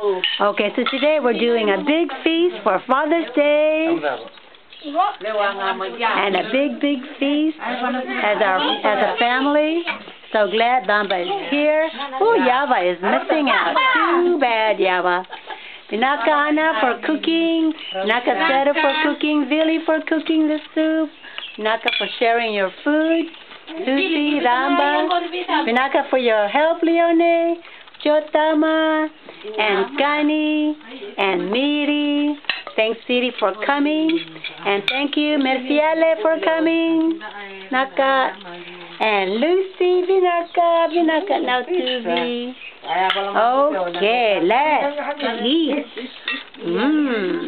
Okay, so today we're doing a big feast for Father's Day and a big, big feast as our as a family. So glad Bamba is here. Oh, Yava is missing out. Too bad, Yava. Vinaka Ana for cooking. Naka Seta for cooking. Vili for cooking the soup. Vinaka for sharing your food. Susie, Ramba. Vinaka for your help, Leone. Chotama. And Gani And Miri. Thanks, Siri, for coming. And thank you, Merciale, for coming. Naka. And Lucy, Vinaka, Vinaka, now Tubi. Okay, let's eat. Mmm.